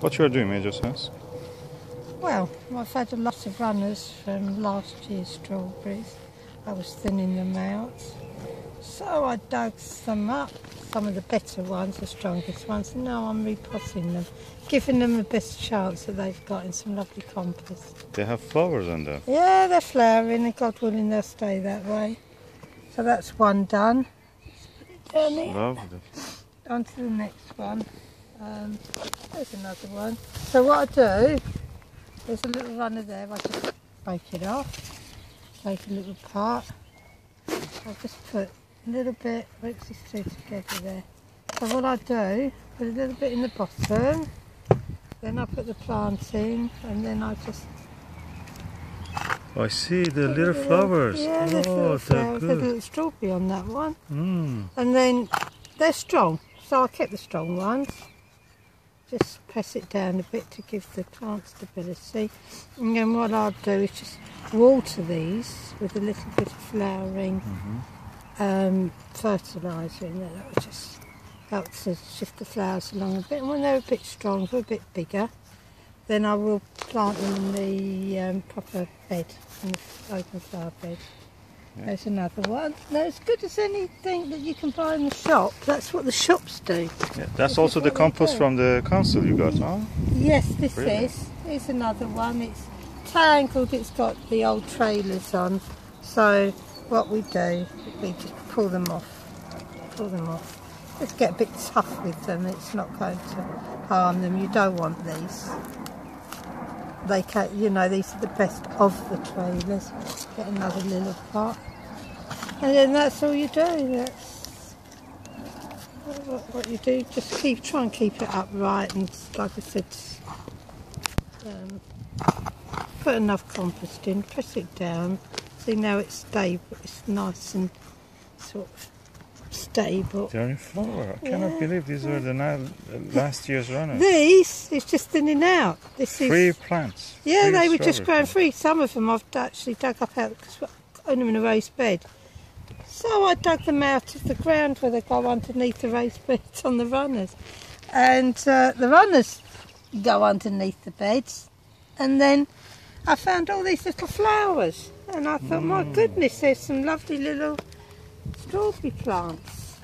What you're doing, Major I? Well, I've had a lot of runners from last year's strawberries. I was thinning them out. So I dug some up, some of the better ones, the strongest ones, and now I'm repotting them, giving them the best chance that they've got in some lovely compost. They have flowers on them. Yeah, they're flowering, and God willing they'll stay that way. So that's one done. Lovely. On to the next one. Um, there's another one. So what I do, there's a little runner there, I just break it off, take a little part. I'll just put a little bit, mix these two together there. So what I do, put a little bit in the bottom, then I put the plant in, and then I just... I see the little flowers. Yeah, there's oh, little flowers. There's a little strawberry on that one. Mm. And then they're strong, so I kept the strong ones. Just press it down a bit to give the plant stability. And then what I'll do is just water these with a little bit of flowering um, fertiliser in there. That will just help to shift the flowers along a bit. And when they're a bit stronger, a bit bigger, then I will plant them in the um, proper bed, in the open flower bed. Yeah. There's another one. Now, as good as anything that you can buy in the shop, that's what the shops do. Yeah, that's This also the compost from the council you got, huh? Yes, this Really? is. Here's another one. It's tangled, it's got the old trailers on. So, what we do, we just pull them off. Pull them off. Let's get a bit tough with them, it's not going to harm them. You don't want these. They can, you know, these are the best of the trailers. Get another little pot. And then that's all you do. That's what, you do. Just keep, try and keep it upright and, like I said, um, put enough compost in, press it down. See now it's stable, it's nice and sort of stable. They're in flower. I cannot Yeah. believe these were the last year's runners. These is just thinning out. This is Free plants. yeah, Free they were just growing plants. free. Some of them I've actually dug up out because I own them in a raised bed. So I dug them out of the ground where they go underneath the raised beds on the runners, and uh, the runners go underneath the beds, and then I found all these little flowers, and I thought, my goodness, there's some lovely little strawberry plants.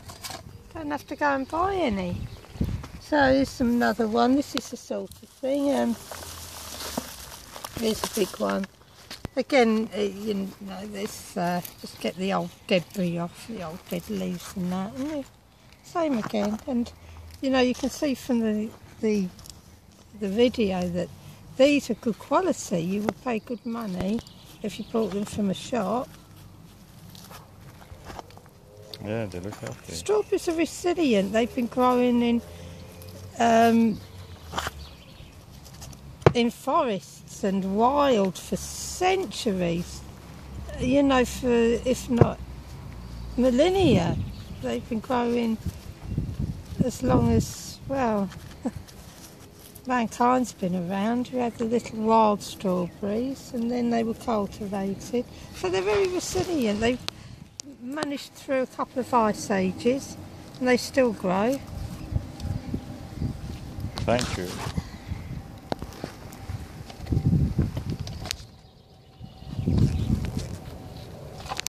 Don't have to go and buy any. So here's some another one. This is the sort of thing. Um, here's a big one. Again, uh, you know, this uh, just get the old debris off, the old dead leaves and that. And same again. And you know, you can see from the the the video that these are good quality. You would pay good money if you bought them from a shop. Yeah, they look healthy. Strawberries are resilient. They've been growing in um, in forests and wild for centuries. You know, for if not millennia, they've been growing as long as well. Mankind's been around. We had the little wild strawberries, and then they were cultivated. So they're very resilient. They've managed through a couple of ice ages and they still grow. Thank you.